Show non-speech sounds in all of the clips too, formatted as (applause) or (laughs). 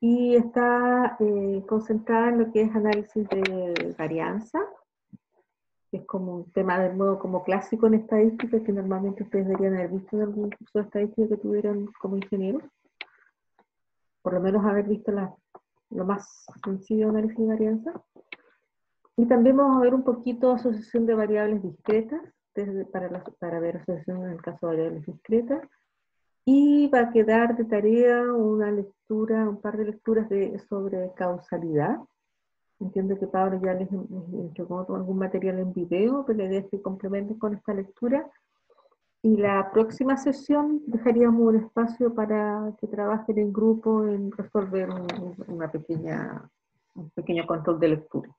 Y está eh, concentrada en lo que es análisis de varianza, que es como un tema de modo como clásico en estadística, que normalmente ustedes deberían haber visto en algún curso de estadística que tuvieran como ingenieros. Por lo menos haber visto la, lo más sencillo de análisis de varianza. Y también vamos a ver un poquito asociación de variables discretas, para, para ver asociación en el caso de variables discretas. Y va a quedar de tarea una lectura, un par de lecturas de, sobre causalidad. Entiendo que Pablo ya les, entregó algún material en video, pero la idea que complementen con esta lectura. Y la próxima sesión dejaríamos un espacio para que trabajen en grupo en resolver una pequeña, un pequeño control de lectura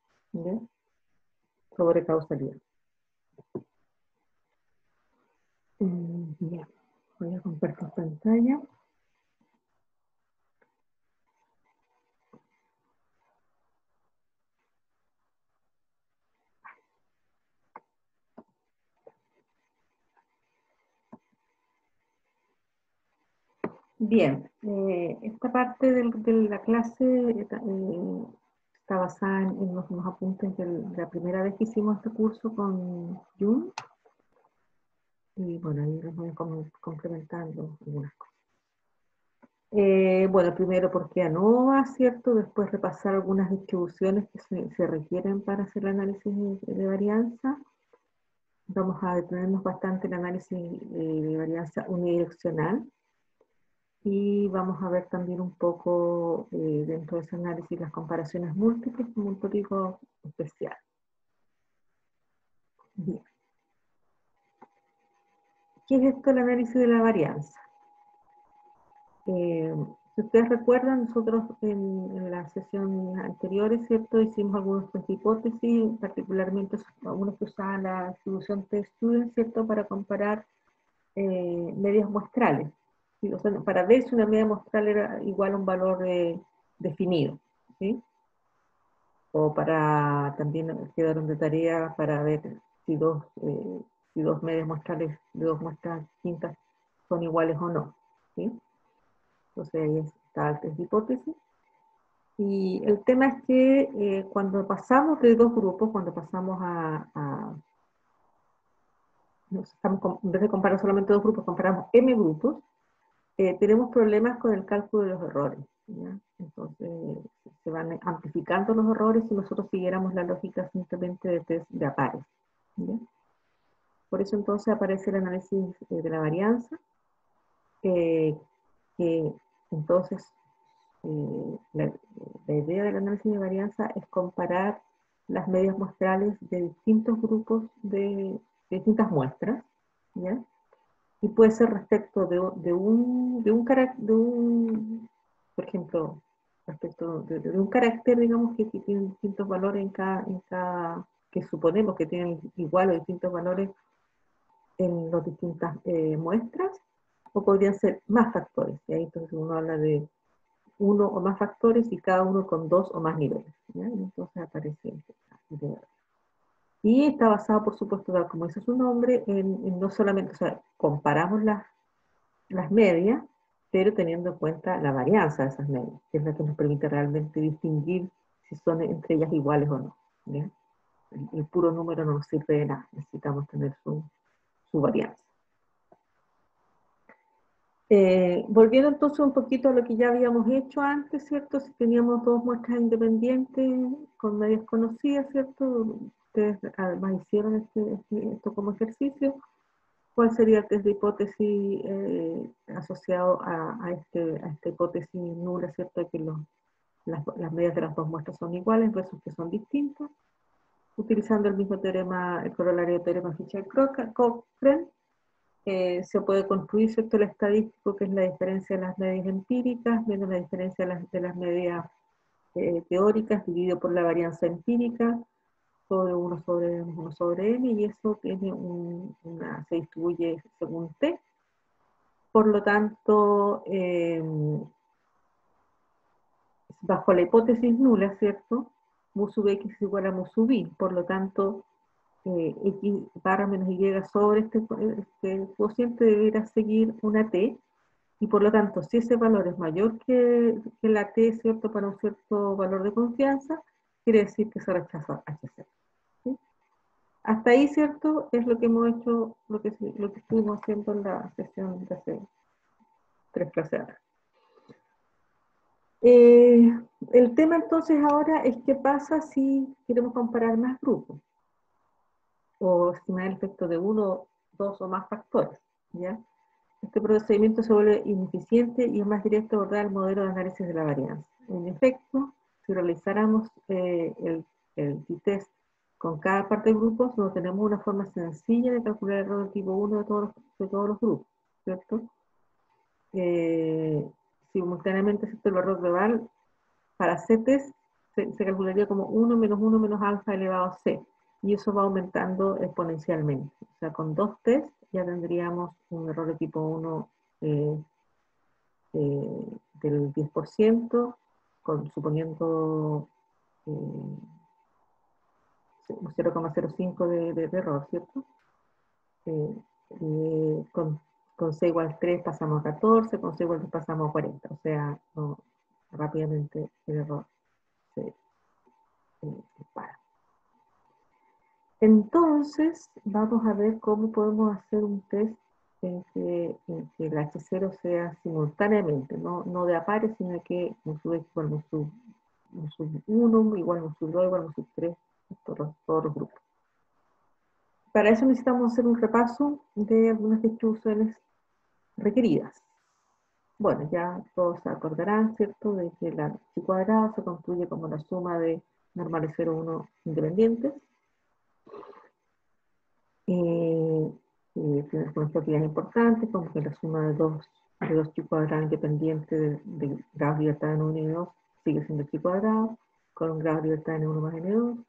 sobre causalidad. Mm, bien, voy a compartir pantalla. Bien, eh, esta parte de, la clase eh, está basada en, unos, apuntes de la primera vez que hicimos este curso con Jun. Y bueno, ahí les voy complementando algunas cosas. Eh, bueno, primero porque ANOVA, ¿cierto? Después repasar algunas distribuciones que se, requieren para hacer el análisis de, varianza. Vamos a detenernos bastante en el análisis de varianza unidireccional y vamos a ver también un poco eh, dentro de ese análisis las comparaciones múltiples como un tópico especial. Bien. ¿Qué es esto el análisis de la varianza? Eh, si ustedes recuerdan, nosotros en, la sesión anterior, ¿cierto? Hicimos algunas hipótesis, particularmente algunos que usaban la distribución T-Student, ¿cierto? Para comparar eh, medias muestrales para ver si una media muestral era igual a un valor eh, definido. O para, también quedaron de tarea para ver si dos, eh, si dos medias muestrales de dos muestras distintas son iguales o no. Entonces ahí está el test de hipótesis. Y el tema es que eh, cuando pasamos de dos grupos, cuando pasamos a, a en vez de comparar solamente dos grupos, comparamos m grupos, eh, tenemos problemas con el cálculo de los errores. Entonces, se van amplificando los errores si nosotros siguiéramos la lógica simplemente de test de pares. Por eso entonces aparece el análisis eh, de la varianza, que entonces eh, la, idea del análisis de varianza es comparar las medias muestrales de distintos grupos de, de distintas muestras, ¿ya? y puede ser respecto de, de un, de un, de un, por ejemplo, respecto de, un carácter, digamos, que, tiene distintos valores en cada, en cada, que suponemos que tienen igual o distintos valores en las distintas eh, muestras, o podrían ser más factores, y ahí entonces uno habla de uno o más factores y cada uno con dos o más niveles, entonces aparece y está basado, por supuesto, como dice su nombre, en, no solamente, o sea, comparamos las, las medias, pero teniendo en cuenta la varianza de esas medias, que es la que nos permite realmente distinguir si son entre ellas iguales o no. El, puro número no nos sirve de nada, necesitamos tener su, su varianza. Eh, volviendo entonces un poquito a lo que ya habíamos hecho antes, ¿cierto? Si teníamos dos muestras independientes con medias conocidas, ¿cierto? ustedes además hicieron este, este, esto como ejercicio, ¿cuál sería el test de hipótesis eh, asociado a, este, a esta hipótesis nula, ¿cierto? De que las, medidas de las dos muestras son iguales versus que son distintas, utilizando el mismo teorema, el corolario teorema Fischer-Cochrane, eh, se puede construir el estadístico, que es la diferencia de las medias empíricas, menos la diferencia de las, de las medidas eh, teóricas, dividido por la varianza empírica, sobre 1 sobre 1 sobre n y eso tiene una, se distribuye según t. Por lo tanto, em, bajo la hipótesis nula, ¿cierto? Mu sub x es igual a mu sub y, por lo tanto, eh, x barra menos y sobre este, este cociente deberá seguir una t, Y por lo tanto, si ese valor es mayor que, la T, ¿cierto? Para un cierto valor de confianza, quiere decir que se rechaza HC. Hasta ahí, ¿cierto? Es lo que hemos hecho, lo que, lo que estuvimos haciendo en la sesión de hace tres clases eh, el tema entonces ahora es qué pasa si queremos comparar más grupos o estimar el efecto de uno, dos o más factores. ¿ya? Este procedimiento se vuelve ineficiente y es más directo abordar el modelo de análisis de la varianza. En efecto, si realizáramos eh, el, el t-test con cada parte de grupos, no tenemos una forma sencilla de calcular el error tipo 1 de todos los, de todos los grupos, ¿cierto? Eh, simultáneamente, el error global para C-test se, se, calcularía como 1 menos 1 menos alfa elevado a C, y eso va aumentando exponencialmente. O sea, con dos test ya tendríamos un error de tipo 1 eh, eh, del 10%, con, suponiendo eh, 0,05 de, de, error, ¿cierto? Eh, con, con, C igual 3 pasamos a 14, con C igual 2 pasamos a 40, o sea, no, rápidamente el error se dispara. Entonces, vamos a ver cómo podemos hacer un test en que, en que el H0 sea simultáneamente, no, no de a pares, sino que un sub X igual un sub, un sub 1, igual un sub 2, igual un sub 3, todos, todos los grupos. Para eso necesitamos hacer un repaso de algunas distribuciones requeridas. Bueno, ya todos se acordarán, ¿cierto?, de que la chi cuadrada se construye como la suma de normales 0, 1 independientes. Eh, eh, tiene algunas propiedades importantes, como que la suma de dos, de dos chi cuadrados independientes de, de grado de libertad en 1 y 2 sigue siendo chi cuadrado, con un grado de libertad en 1 más n2,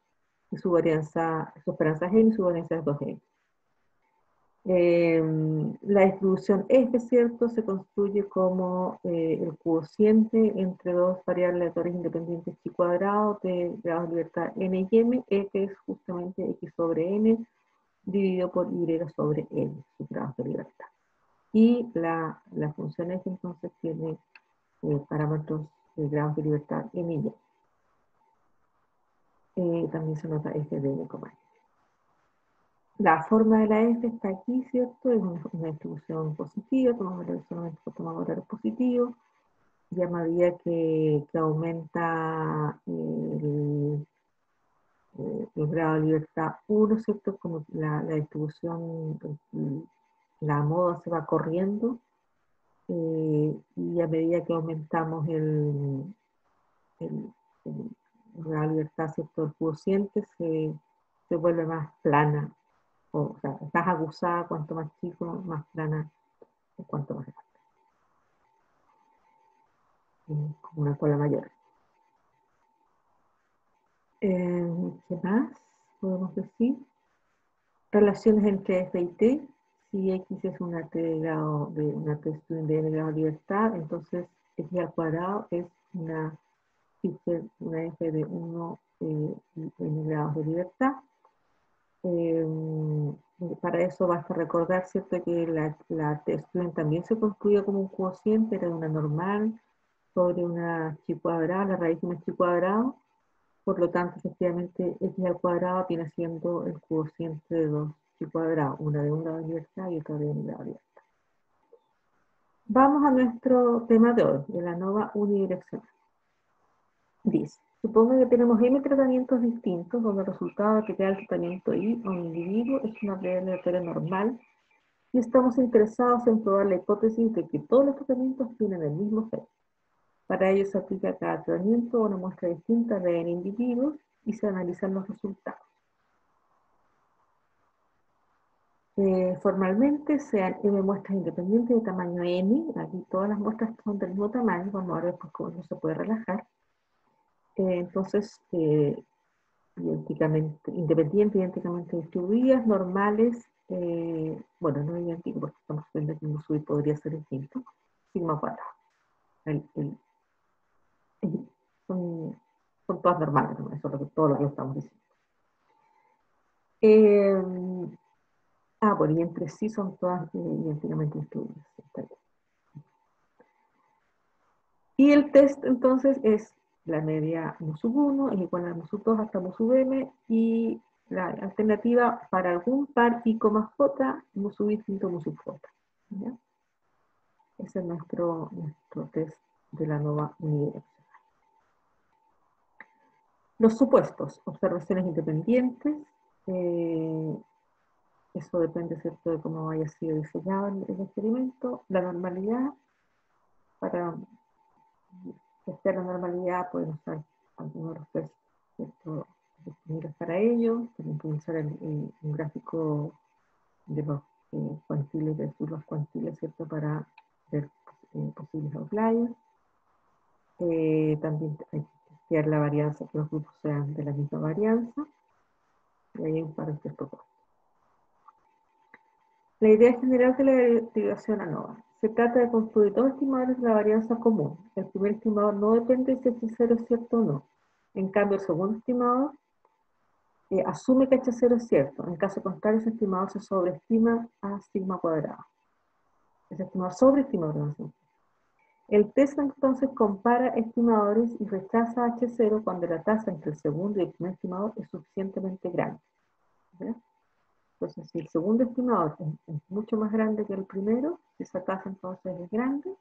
y su varianza, su esperanza g y su varianza es 2g. Eh, la distribución F, ¿cierto? Se construye como eh, el cociente entre dos variables aleatorias independientes chi cuadrado de grado de libertad n y m, F es justamente x sobre n, dividido por y sobre n, sus grados de libertad. Y la, la función F entonces tiene eh, parámetros de grados de libertad n y m. También se nota F de n, la forma de la F está aquí, ¿cierto? Es una, distribución positiva, tomamos valores positivos, y a medida que, que aumenta el, eh, el, grado de libertad 1, ¿cierto? Como la, distribución, la moda se va corriendo, eh, y a medida que aumentamos el grado de libertad, ¿cierto? El cociente se, se vuelve más plana o, aguzada cuanto más chico, más plana cuanto más grande. Como una cola mayor. Eh, ¿Qué más podemos decir? Relaciones entre F y T. Si X es una T de grado de una T de grado de libertad, entonces X al cuadrado es una, una F de 1 eh, N grados de libertad. Eh, para eso basta recordar, ¿cierto?, que la, la también se construye como un cociente, era una normal sobre una chi cuadrada, la raíz de una chi cuadrado, por lo tanto, efectivamente, x al cuadrado viene siendo el cociente de dos chi cuadrados, una de un lado de libertad y otra de un lado de libertad. Vamos a nuestro tema de hoy, de la nova unidireccional. Dice, Supongo que tenemos m tratamientos distintos, donde el resultado que queda el tratamiento I a un individuo es una aleatoria normal, y estamos interesados en probar la hipótesis de que todos los tratamientos tienen el mismo efecto. Para ello se aplica cada tratamiento a una muestra distinta de n individuos y se analizan los resultados. Eh, formalmente sean m muestras independientes de tamaño n, aquí todas las muestras son del mismo tamaño, vamos a ver cómo no se puede relajar, eh, entonces, eh, idénticamente, independientes, idénticamente distribuidas, normales, eh, bueno, no idéntico porque estamos viendo que un subir podría ser distinto, sigma cuadrado. son, son, todas normales, ¿no? eso es lo que, todo lo estamos diciendo. ah, bueno, y entre sí son todas idénticamente distribuidas. Y el test entonces es la media mu sub 1 es igual a mu sub 2 hasta mu sub m y la alternativa para algún par i, j, mu sub distinto mu sub j. Ese es nuestro, nuestro test de la nueva unidireccional. Los supuestos, observaciones independientes, eh, eso depende ¿cierto? de cómo haya sido diseñado el, experimento, la normalidad, para testear la normalidad pueden usar algunos de los disponibles para ello, también pueden usar un gráfico de los eh, cuantiles versus los cuantiles, ¿cierto? Para ver eh, posibles outliers. Eh, también hay que testear la varianza, que los grupos sean de la misma varianza. Y hay un par de propuestos. La idea general de la derivación ANOVA. Se trata de construir dos estimadores de la varianza común. El primer estimador no depende de si H0 es cierto o no. En cambio, el segundo estimador eh, asume que H0 es cierto. En caso contrario, ese estimador se sobreestima a sigma cuadrado. Ese estimador sobreestima, el test entonces compara estimadores y rechaza H0 cuando la tasa entre el segundo y el primer estimador es suficientemente grande. Entonces, si el segundo estimador es, mucho más grande que el primero, si esa tasa entonces es grande,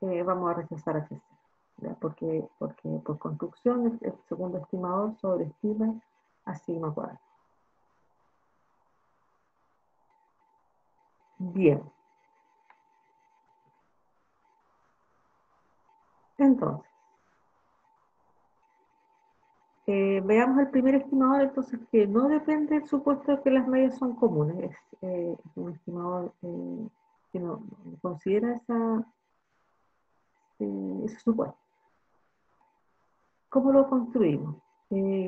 eh, vamos a rechazar H0. Porque, porque por construcción el, segundo estimador sobreestima a sigma cuadrado. Bien. Entonces, eh, veamos el primer estimador, entonces, que no depende del supuesto de que las medias son comunes. Es, eh, un estimador eh, que no, considera esa, ese supuesto. ¿Cómo lo construimos?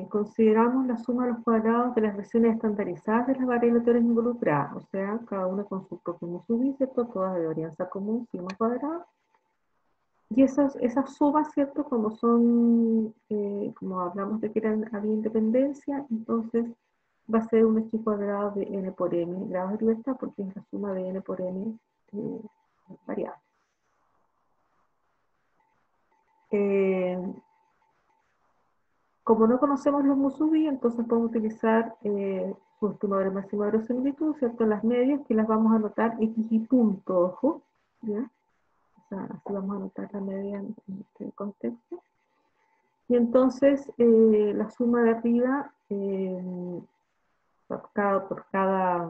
consideramos la suma de los cuadrados de las versiones estandarizadas de las variables involucradas, o sea, cada una con su propio subíceto, todas de varianza común, sigma cuadrado, y esas, esas sumas, ¿cierto? Como son, eh, como hablamos de que eran, había independencia, entonces va a ser un x cuadrado de n por m grados de libertad, porque es la suma de n por n eh, variable. Eh, como no conocemos los musubi, entonces podemos utilizar eh, su estimador máximo de verosimilitud, ¿cierto? Las medias que las vamos a anotar x y punto, ojo, ¿ya? Así vamos a anotar la media en este contexto. Y entonces eh, la suma de arriba, eh, por, cada, por, cada,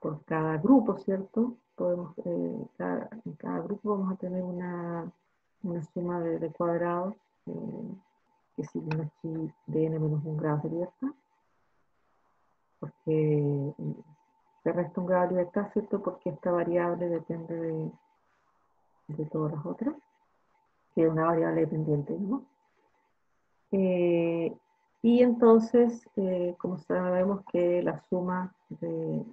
por cada grupo, ¿cierto? Podemos, eh, en cada grupo vamos a tener una, una suma de, cuadrados que siguen aquí de n menos 1 grado de libertad. Porque resta un grado de libertad, ¿cierto? Porque esta variable depende de, de todas las otras, que es una variable dependiente, ¿no? Eh, y entonces, eh, como sabemos que la suma de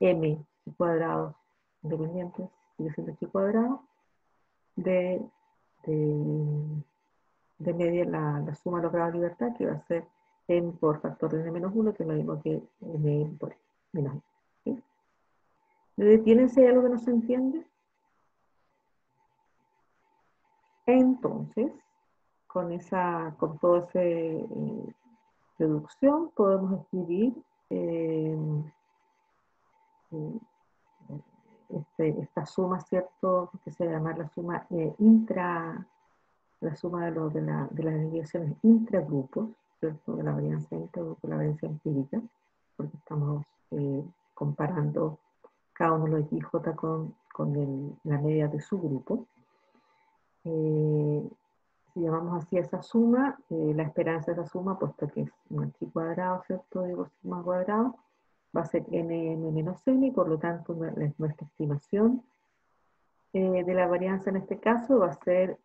m cuadrados independientes sigue siendo x cuadrado, de, de, media la, la, suma de los grados de libertad, que va a ser m por factor de n menos 1, que es lo mismo que m por menos 1. ¿Tienen si hay algo que no se entiende? Entonces, con esa, con toda esa eh, podemos escribir eh, este, esta suma, ¿cierto? Que se llama la suma eh, intra, la suma de, lo, de, la, de las desviaciones intragrupos, ¿cierto? De la varianza intragrupo, la varianza empírica, porque estamos comparando cada uno de XJ con, con la media de su grupo. Eh, si llamamos así esa suma, eh, la esperanza de esa suma, puesto que es un x cuadrado, ¿cierto? Digo sigma cuadrado, va a ser nm menos n, y por lo tanto nuestra estimación eh, de la varianza en este caso va a ser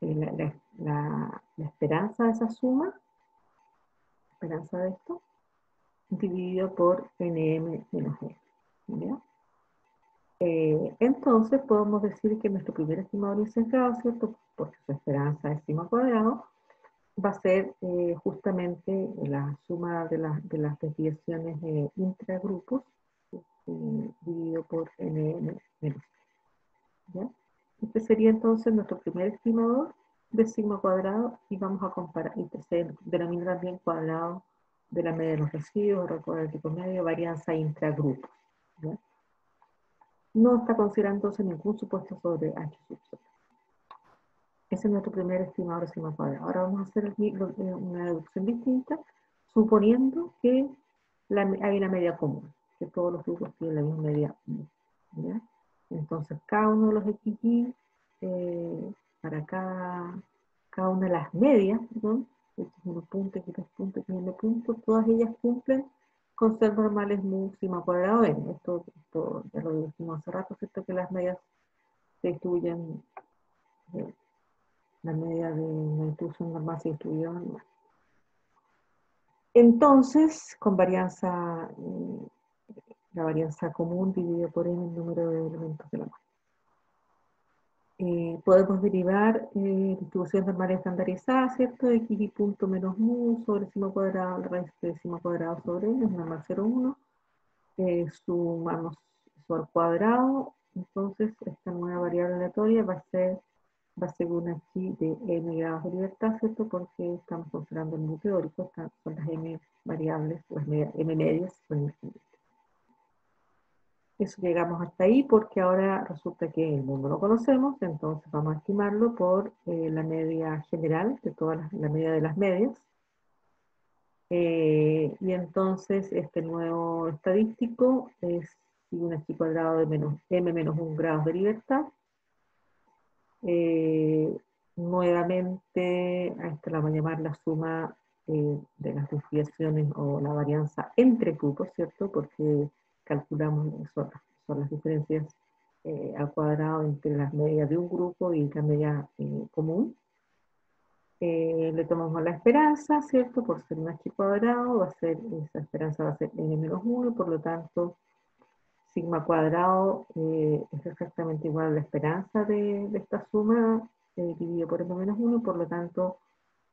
la, la, esperanza de esa suma, esperanza de esto, dividido por nm menos n. Eh, entonces podemos decir que nuestro primer estimador incentrado, ¿cierto? Porque su esperanza es sigma cuadrado, va a ser eh, justamente la suma de, de las desviaciones de intragrupos, eh, dividido por n menos ¿ya? Este sería entonces nuestro primer estimador de sigma cuadrado y vamos a comparar, y se denomina también cuadrado de la media de los residuos, cuadrático medio, varianza intragrupos. No está considerando entonces ningún supuesto sobre H sub Ese es nuestro primer estimador de sigma cuadrado. Ahora vamos a hacer eh, una deducción distinta, suponiendo que hay una media común, que todos los grupos tienen la misma media. Entonces, cada uno de los XY, eh, para cada, cada una de las medias, ¿no? Y dos puntos, y unos puntos, todas ellas cumplen con ser normales mu sigma cuadrado n. Esto, esto, ya lo dijimos hace rato, ¿cierto? Que las medias se distribuyen, eh, la media de la distribución normal se distribuye normal. Entonces, con varianza, eh, la varianza común dividida por n el número de elementos de la masa. Eh, podemos derivar eh, distribución normal estandarizada, ¿cierto? X y punto menos mu sobre sigma cuadrado, la raíz de sigma cuadrado sobre n es normal 0,1. Eh, sumamos eso al cuadrado, entonces esta nueva variable aleatoria va a ser va a ser una aquí de m grados de libertad, ¿cierto? Porque estamos considerando el mu teórico, son las m variables, las m medias, pues, eso llegamos hasta ahí porque ahora resulta que el mundo lo conocemos, entonces vamos a estimarlo por eh, la media general, de todas las, la media de las medias. Eh, y entonces este nuevo estadístico es un x cuadrado de menos, m menos 1 grados de libertad. Eh, nuevamente, a esta la vamos a llamar la suma de las desviaciones o la varianza entre grupos, ¿cierto? Porque calculamos son, las diferencias eh, al cuadrado entre las medias de un grupo y la media eh, común. Eh, le tomamos la esperanza, ¿cierto? Por ser un h cuadrado, va a ser, esa esperanza va a ser n menos 1, por lo tanto, sigma cuadrado es exactamente igual a la esperanza de, de esta suma dividido por n menos 1, por lo tanto,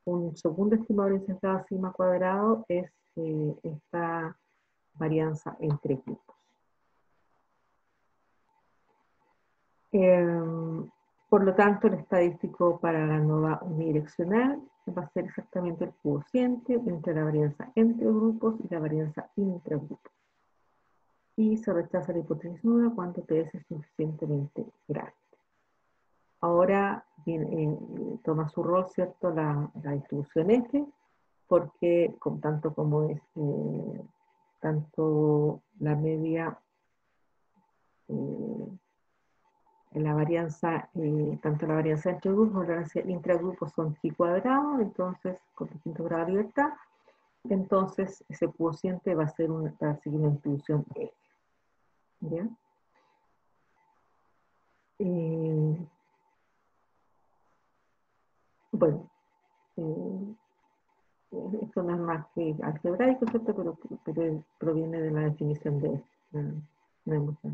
un segundo estimador insertado sigma cuadrado es esta varianza entre grupos. Em, por lo tanto, el estadístico para la nueva unidireccional va a ser exactamente el cociente entre la varianza entre grupos y la varianza intragrupo. Y se rechaza la hipótesis nueva cuando TS es suficientemente grande. Ahora eh, toma su rol, ¿cierto?, la, distribución F, porque con tanto como es eh, tanto la media, eh, la varianza, eh, tanto la varianza entre grupos como la varianza intragrupos son chi cuadrado, entonces con distinto grado de libertad, entonces ese cociente va a ser una, va a seguir una distribución F. ¿Ya? Eh, bueno, esto no es más que algebraico, Pero, proviene de la definición de, de mucha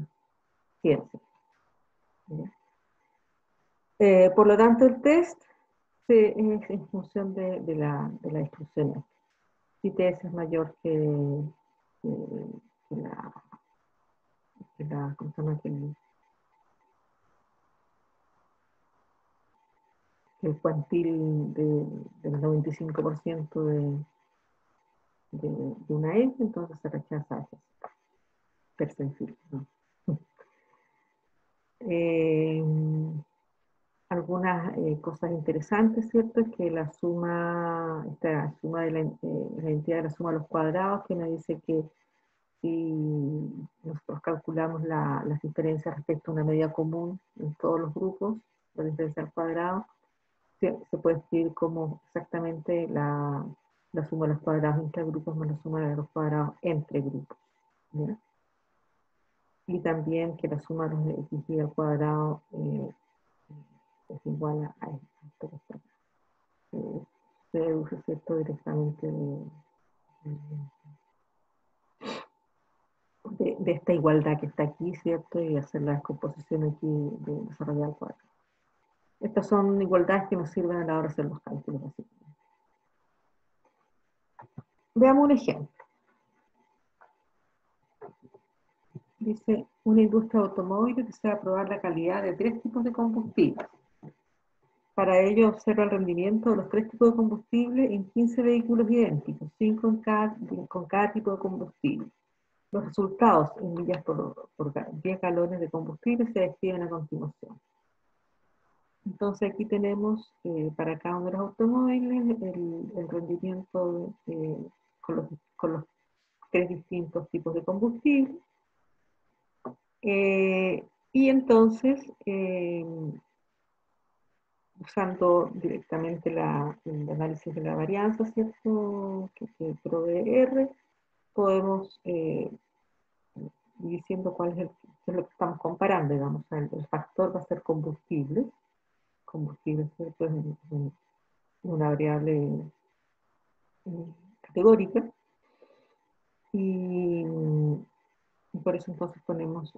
ciencia. Eh, por lo tanto, el test es en función de, la, de la instrucción. Si TS es mayor que, la, que la, ¿cómo se llama? el cuantil del 95% de, de, una F, entonces se rechaza ese percentil. Eh, algunas eh, cosas interesantes, ¿cierto? Es que la suma, esta suma de la, eh, la entidad de la suma de los cuadrados, que me dice que si nosotros calculamos las diferencias respecto a una media común en todos los grupos, la diferencia al cuadrado, se puede escribir como exactamente la, suma de los cuadrados entre grupos más la suma de los cuadrados entre grupos. Y también que la suma de x y al cuadrado eh, es igual a, esto eh, se deduce esto directamente de, esta igualdad que está aquí, ¿cierto? Y hacer la descomposición aquí de desarrollar el cuadrado. Estas son igualdades que nos sirven a la hora de hacer los cálculos. Veamos un ejemplo. Dice una industria automóvil desea probar la calidad de tres tipos de combustible. Para ello observa el rendimiento de los tres tipos de combustible en 15 vehículos idénticos, 5 en cada, con cada tipo de combustible. Los resultados en millas por, por 10 galones de combustible se describen a continuación. Entonces aquí tenemos eh, para cada uno de los automóviles el, rendimiento con, los, con, los, tres distintos tipos de combustible. Eh, y entonces, eh, usando directamente el análisis de la varianza, ¿cierto? Que, provee R, podemos ir diciendo cuál es, el, lo que estamos comparando, digamos, el, el factor va a ser combustible, combustible, ¿cierto? Es una variable eh, categórica. Y, por eso entonces ponemos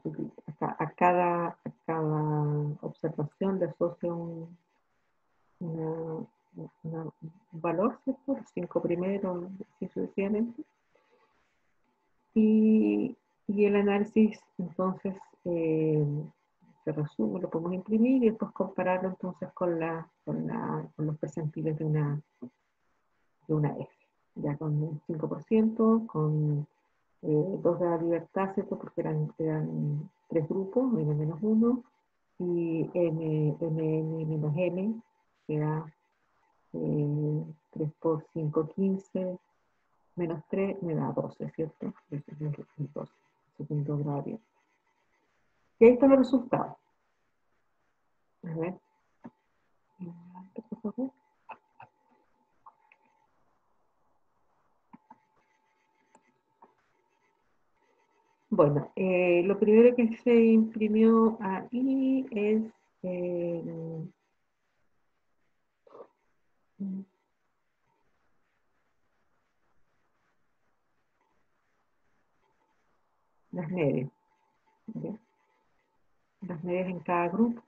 a, cada, a cada observación le asocia un, valor, ¿cierto? Los cinco primeros, así sucesivamente. Y, y, el análisis entonces eh, se resume, lo podemos imprimir y después compararlo entonces con, la, con, la, con los percentiles de una, de una F, ya con un 5%, con eh, dos de la libertad, ¿cierto? Porque eran, eran tres grupos, menos menos uno, y M, M, menos M, que da eh, 3 por 5, 15, menos 3 me da 12, ¿cierto? Ese es el 12, segundo grado. Y ahí están los resultados. A ver. Bueno, eh, lo primero que se imprimió ahí es las medias las medias en cada grupo.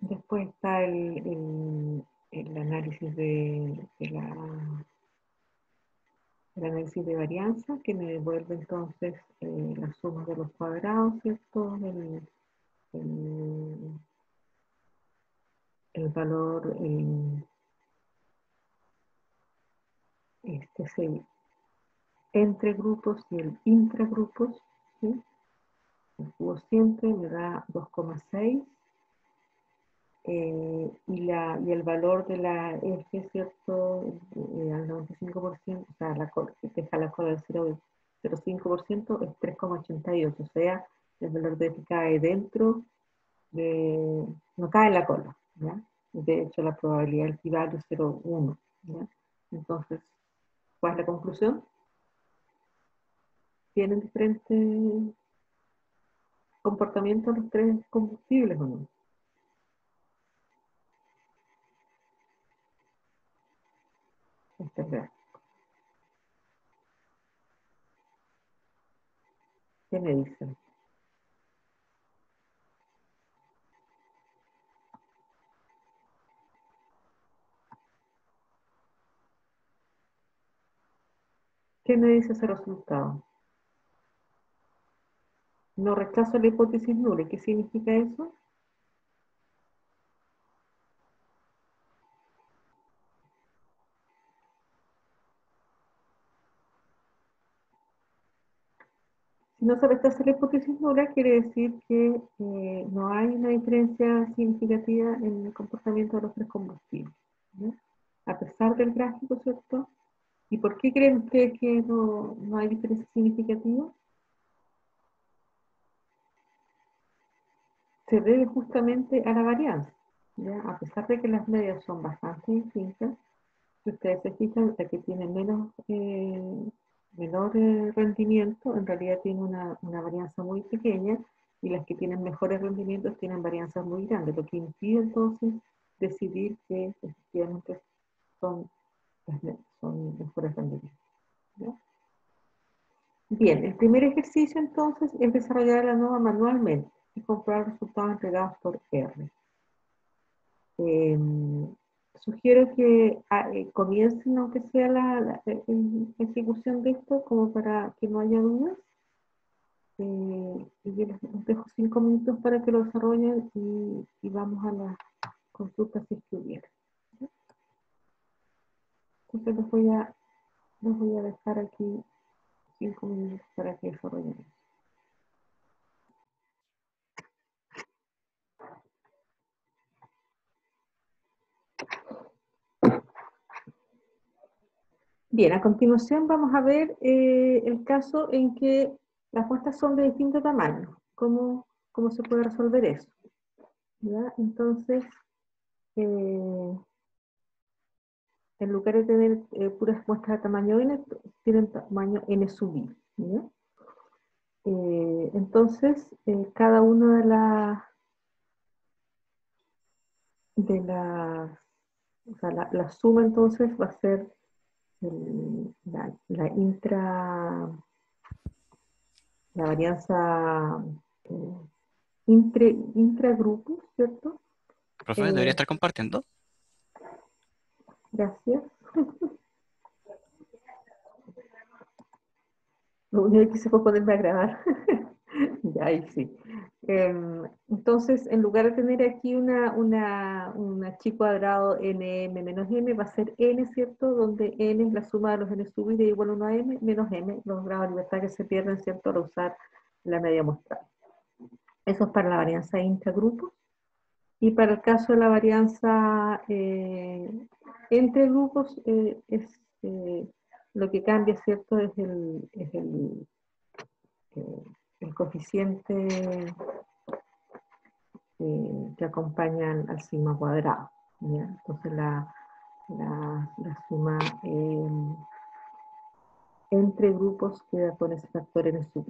Después está el, análisis de, la el análisis de varianza que me devuelve entonces eh, la suma de los cuadrados, ¿cierto? El, el, valor este es entre grupos y el intragrupos. El siempre me da 2,6 eh, y, la, y el valor de la F, ¿cierto? Eh, al 95%, o sea, la, deja la cola del 0,05% es 3,88, o sea, el valor de F cae dentro de, no cae la cola, ¿ya? De hecho, la probabilidad del p-value es 0,1, ¿ya? Entonces, ¿cuál es la conclusión? Tienen diferentes comportamientos los tres combustibles o no. ¿Qué me dicen? ¿Qué me dice ese resultado? No rechazo la hipótesis nula. ¿Qué significa eso? No rechaza la hipótesis nula, quiere decir que eh, no hay una diferencia significativa en el comportamiento de los tres combustibles. A pesar del gráfico, ¿cierto? ¿Y por qué creen ustedes que no, no hay diferencia significativa? Se debe justamente a la varianza. A pesar de que las medias son bastante distintas, si ustedes se fijan, la que tiene menos eh, menor rendimiento, en realidad tiene una, varianza muy pequeña y las que tienen mejores rendimientos tienen varianzas muy grandes, lo que impide entonces decidir que efectivamente son, son mejores rendimientos. Bien, el primer ejercicio entonces es desarrollar la norma manualmente y comprobar resultados entregados por R. Em, sugiero que ah, eh, comiencen, aunque sea la, ejecución de esto, como para que no haya dudas. eh, y yo les dejo cinco minutos para que lo desarrollen y, vamos a las consultas si es que hubiera. Entonces les voy a, les voy a dejar aquí cinco minutos para que desarrollen. Bien, a continuación vamos a ver eh, el caso en que las muestras son de distinto tamaño. ¿Cómo, cómo se puede resolver eso? Entonces, eh, en lugar de tener eh, puras muestras de tamaño n, tienen tamaño n sub i. entonces, cada una de las de las, o sea, la suma entonces va a ser la, intra, la varianza eh, intre, intragrupo, ¿cierto? Profe, ¿debería eh, estar compartiendo? Gracias. (laughs) Lo único que se puede ponerme a grabar. (laughs) (laughs) ya, ahí sí. Em, entonces, en lugar de tener aquí una, una, chi cuadrado nm menos m, va a ser n, ¿cierto? Donde n es la suma de los n sub de igual a 1 a m, menos m, los grados de libertad que se pierden, ¿cierto? Al usar la media muestral. Eso es para la varianza intragrupos. Y para el caso de la varianza eh, entre grupos, eh, es, eh, lo que cambia, ¿cierto? Es el el coeficiente eh, que acompaña al sigma cuadrado. Entonces la, suma em, entre grupos queda con ese factor n sub.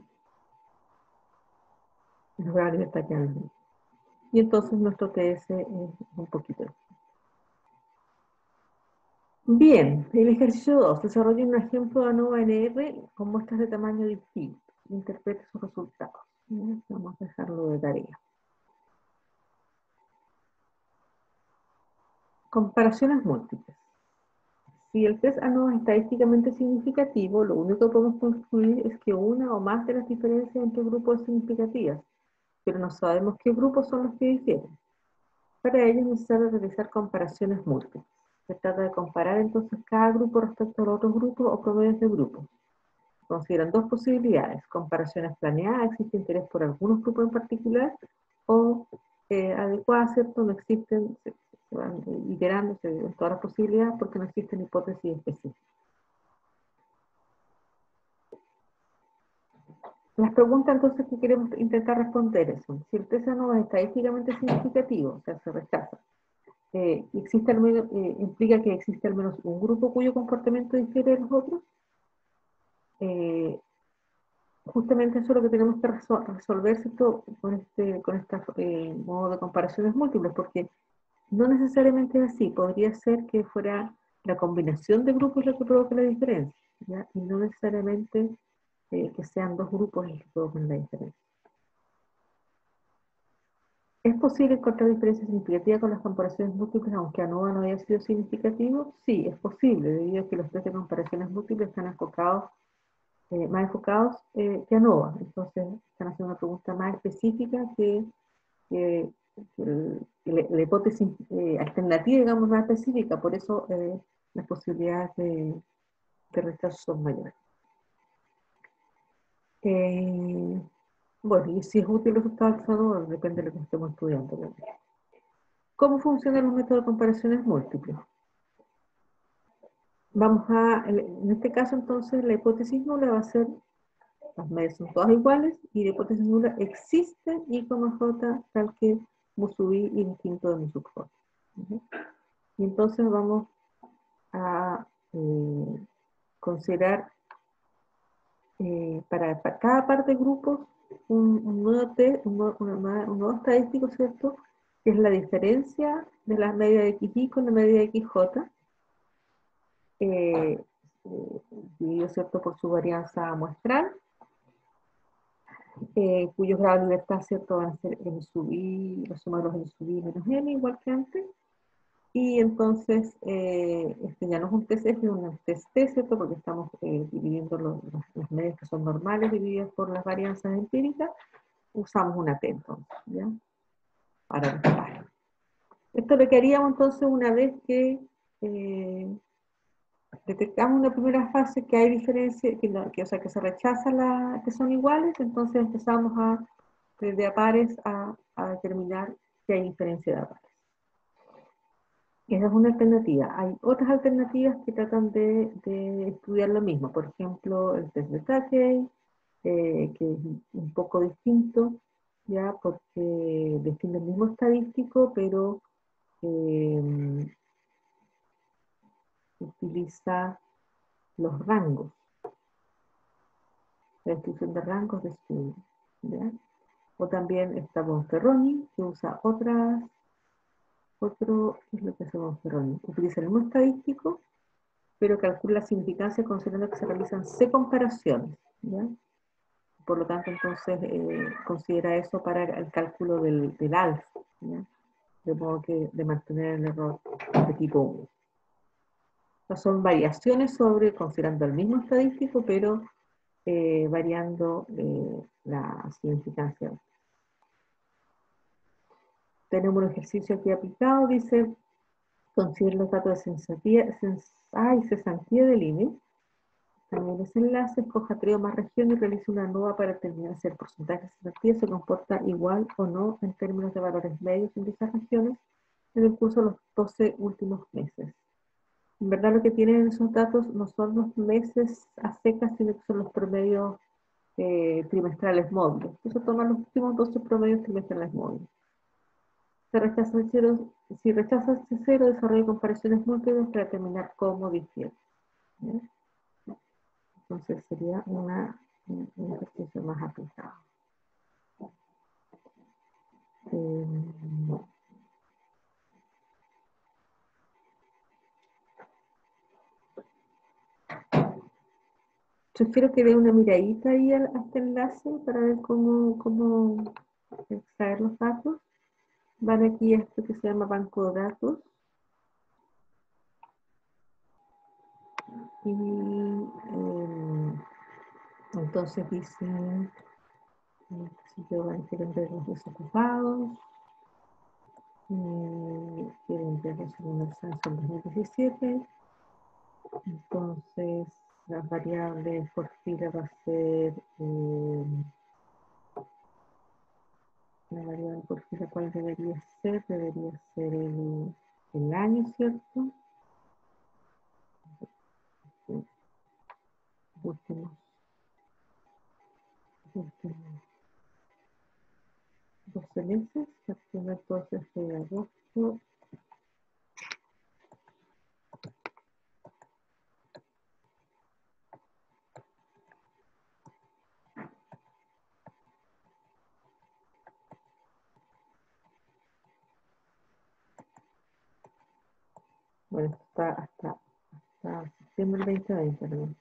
Y entonces nuestro TS es un poquito. Bien, el ejercicio 2. Desarrolla un ejemplo de ANOVA NR con muestras de tamaño distinto interprete sus resultados. Vamos a dejarlo de tarea. Comparaciones múltiples. Si el test ANOVA es estadísticamente significativo, lo único que podemos concluir es que una o más de las diferencias entre grupos es significativas, pero no sabemos qué grupos son los que difieren. Para ello es necesario realizar comparaciones múltiples. Se trata de comparar entonces cada grupo respecto a otros grupos o promedios de grupos consideran dos posibilidades, comparaciones planeadas, existe interés por algunos grupos en particular, o eh, adecuadas, ¿cierto? No existen, se, van iterándose en todas las posibilidades porque no existen hipótesis específicas. Las preguntas entonces que queremos intentar responder son, si el test no es estadísticamente significativo, o sea, se rechaza, eh, existe al menos, eh, implica que existe al menos un grupo cuyo comportamiento difiere de los otros, eh, justamente eso es lo que tenemos que resolver con este, con este modo de comparaciones múltiples, porque no necesariamente es así, podría ser que fuera la combinación de grupos lo que provoque la diferencia, y no necesariamente eh, que sean dos grupos los que provoquen la diferencia. ¿Es posible encontrar diferencias significativas con las comparaciones múltiples aunque ANOVA no haya sido significativo? Sí, es posible, debido a que los test de comparaciones múltiples están enfocados eh, más enfocados eh, que ANOVA. Entonces, están haciendo una pregunta más específica que, la hipótesis eh, alternativa, digamos, más específica. Por eso las posibilidades de, rechazo son mayores. bueno, y si es útil el resultado depende de lo que estemos estudiando. ¿Cómo funcionan los métodos de comparaciones múltiples? Vamos a, en este caso entonces, la hipótesis nula va a ser, las medias son todas iguales, y la hipótesis nula existe y como j tal que mu sub i instinto de mu sub j. Y entonces vamos a eh, considerar eh, para, cada parte de grupos un, nuevo, t, un, nuevo, estadístico, ¿cierto? Que es la diferencia de la media de xy con la media de xj eh, dividido ¿cierto? por su varianza muestral, eh, cuyos grados de libertad ¿cierto? van a ser n sub i, suma de los n sub i menos n, igual que antes. Y entonces, eh, este ya no es un TC, es un test ¿cierto? Porque estamos eh, dividiendo los, las medias que son normales divididas por las varianzas empíricas. Usamos una T entonces, ¿ya? Para buscar. Esto lo que haríamos entonces una vez que eh, detectamos una primera fase que hay diferencia, que, o sea, que se rechaza la, que son iguales, entonces empezamos a, desde a pares, a, a determinar que hay diferencia de pares. Esa es una alternativa. Hay otras alternativas que tratan de, de estudiar lo mismo. Por ejemplo, el test de Takei, eh, que es un poco distinto, ya porque define el mismo estadístico, pero eh, utiliza los rangos, la descripción de rangos de estudio. O también está Bonferroni, que usa otras otro es lo que hace Bonferroni. Utiliza el mismo estadístico, pero calcula la significancia considerando que se realizan C comparaciones. Por lo tanto, entonces, eh, considera eso para el cálculo del, del alfa. De modo que de mantener el error de tipo 1. Son variaciones sobre, considerando el mismo estadístico, pero eh, variando eh, la significancia tenemos un ejercicio aquí aplicado, dice, considere los datos de ay, cesantía del INE. También ese enlace, escoja tres o más regiones y realice una nueva para determinar si el porcentaje de cesantía se comporta igual o no en términos de valores medios en dichas regiones en el curso de los 12 últimos meses. En verdad lo que tienen esos datos no son los meses a secas, sino que son los promedios eh, trimestrales móviles. Entonces toman los últimos 12 promedios trimestrales móviles. Se rechaza el si este cero, desarrolla comparaciones múltiples para determinar cómo difiere. Entonces sería una, un ejercicio más aplicado. Eh, Sugiero que dé una miradita ahí a este enlace para ver cómo, cómo extraer los datos. Van aquí esto que se llama banco de datos. Y eh, entonces dice, eh, si yo a ver los desocupados, eh, quieren ver los según el censo 2017. Entonces, la variable por fila va a ser eh, la variable por ¿cuál debería ser? Debería ser el, el año, ¿cierto? Últimos. Últimos. 12 meses, el primer proceso de agosto Bueno, está hasta, hasta septiembre del 2020,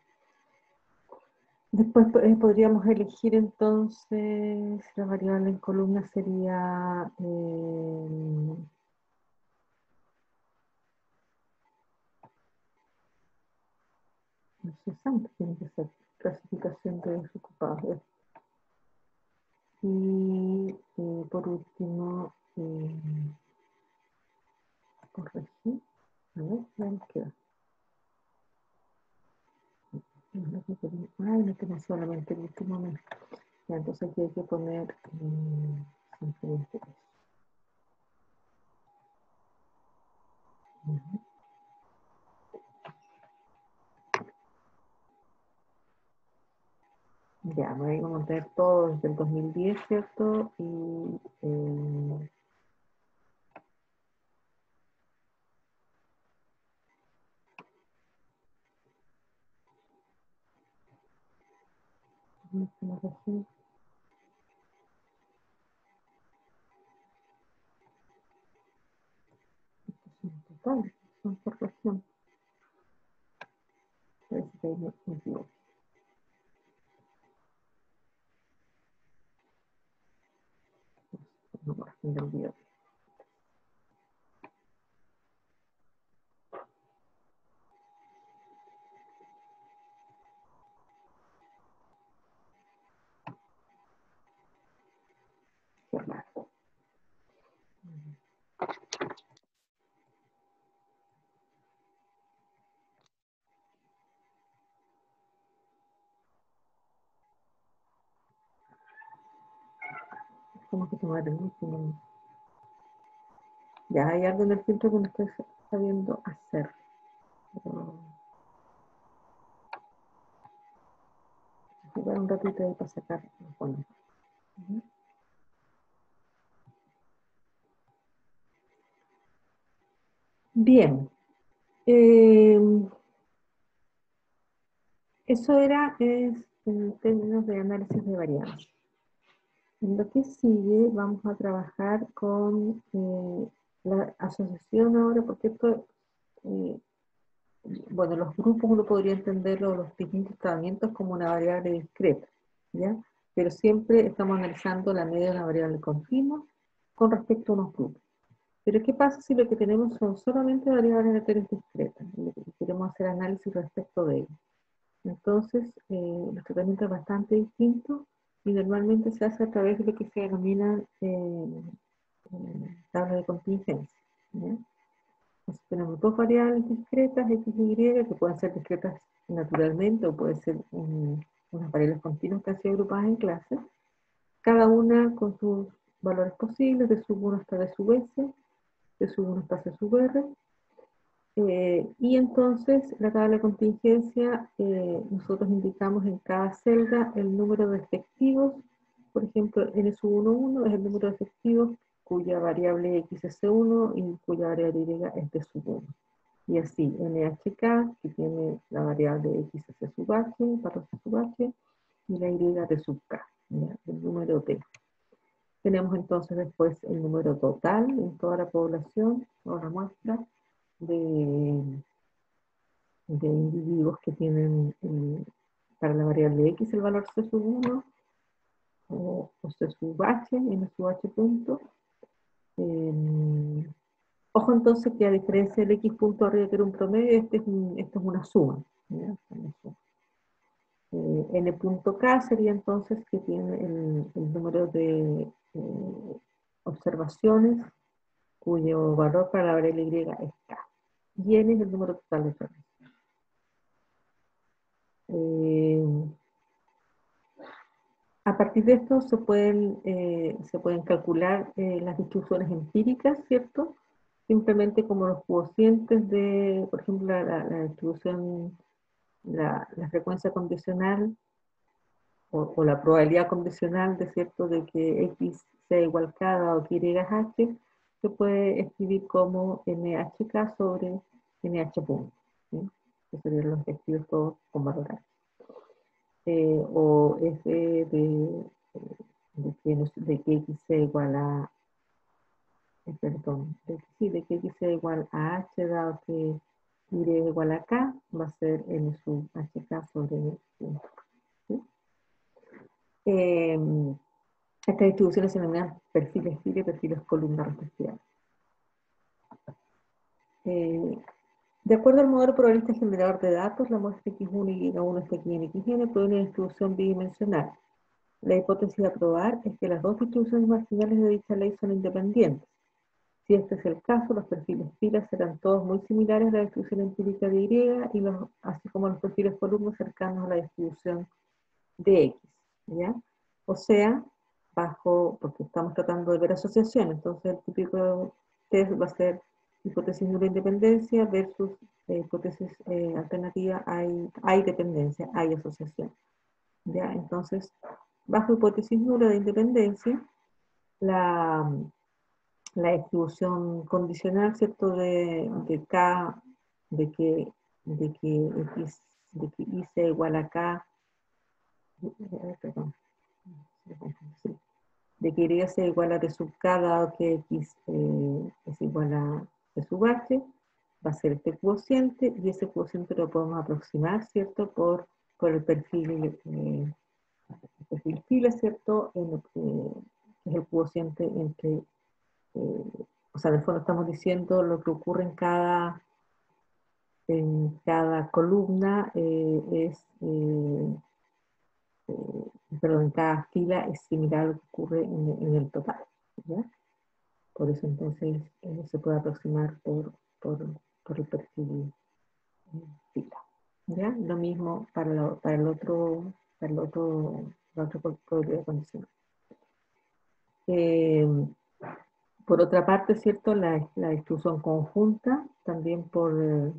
Después eh, podríamos elegir entonces, la variable en columna sería eh, no sé, santo tiene que ser clasificación de desocupados. Y eh, por último, corregir. Ay, no tengo solamente el último momento. Entonces aquí hay que poner eh, simplemente eso. Ya, voy a montar todo desde el 2010, ¿cierto? Y eh, región. Estos son totales, son por región. Parece que hay me equivoco. No, por región del día. Tenemos que tomar el último. Ya hay algo en el filtro que no estoy sabiendo hacer. Pero... Jugar un ratito ahí para sacar los fondos. Bien. Eh, eso era es, en términos de análisis de variables. En lo que sigue vamos a trabajar con eh, la asociación ahora, porque esto, eh, bueno, los grupos uno podría entenderlo, los distintos tratamientos como una variable discreta, ¿ya? Pero siempre estamos analizando la media de una variable continua con respecto a unos grupos. Pero ¿qué pasa si lo que tenemos son solamente variables aleatorias discretas? Y queremos hacer análisis respecto de ello. Entonces, eh, los tratamientos es bastante distinto y normalmente se hace a través de lo que se denomina eh, eh, de contingencia. Entonces, tenemos dos variables discretas, x y y, que pueden ser discretas naturalmente o pueden ser unas variables continuas que han sido agrupadas en clases, cada una con sus valores posibles, de sub 1 hasta de sub s, de sub 1 hasta c sub r, eh, y entonces, la tabla de contingencia, eh, nosotros indicamos en cada celda el número de efectivos. Por ejemplo, N11 es el número de efectivos cuya variable X es C1 y cuya variable Y es de sub 1. Y así, NHK, que tiene la variable X es C sub H, para C sub H, y la Y de sub K, el número T. Tenemos entonces después el número total en toda la población, toda la muestra, de, individuos que tienen para la variable x el valor c sub 1 o, c sub h, n sub h punto. Em, ojo entonces que a diferencia del x punto arriba que era un promedio, este es esto es una suma. Eh, n punto k sería entonces que tiene el, número de eh, observaciones cuyo valor para la variable y es k y n es el número total de ferros. Eh, a partir de esto se pueden, eh, se pueden calcular eh, las distribuciones empíricas, ¿cierto? Simplemente como los cocientes de, por ejemplo, la, distribución, la, frecuencia condicional o, la probabilidad condicional de, ¿cierto? de que x sea igual cada o que y h, se puede escribir como NHK sobre NH punto, que serían los efectivos todos con valor eh, o F de, de, que, X sea igual a, eh, perdón, de, sí, de que X sea igual a H, dado que Y es igual a K, va a ser N sub HK sobre punto. Eh, estas distribuciones se denominan perfiles fila y perfiles columna respectivamente. Eh, de acuerdo al modelo probabilista generador de datos, la muestra X1 y Y1 está aquí en XN puede una distribución bidimensional. La hipótesis a probar es que las dos distribuciones marginales de dicha ley son independientes. Si este es el caso, los perfiles filas serán todos muy similares a la distribución empírica de Y, y los, así como los perfiles columnas cercanos a la distribución de X. ¿ya? O sea, bajo, porque estamos tratando de ver asociación, entonces el típico test va a ser hipótesis nula independencia versus eh, hipótesis eh, alternativa hay, hay dependencia, hay asociación. ¿ya? Entonces, bajo hipótesis nula de independencia, la, la distribución condicional, ¿cierto?, de, de K, de que, de que de que Y sea igual a K, eh, perdón, de que Y sea igual a de sub K, dado que X eh, es igual a de sub H, va a ser este cociente, y ese cociente lo podemos aproximar, ¿cierto?, por, por el perfil, eh, el perfil fila, ¿cierto?, en que es el cociente entre, eh, o sea, el fondo estamos diciendo lo que ocurre en cada, en cada columna eh, es perdón, en cada fila es similar a lo que ocurre en, el total. Por eso entonces eh, se puede aproximar por, por, el perfil eh, fila. ¿ya? Lo mismo para, para el otro, para el otro, la otra probabilidad condicional. Eh, por otra parte, ¿cierto? La, la, distribución conjunta, también por,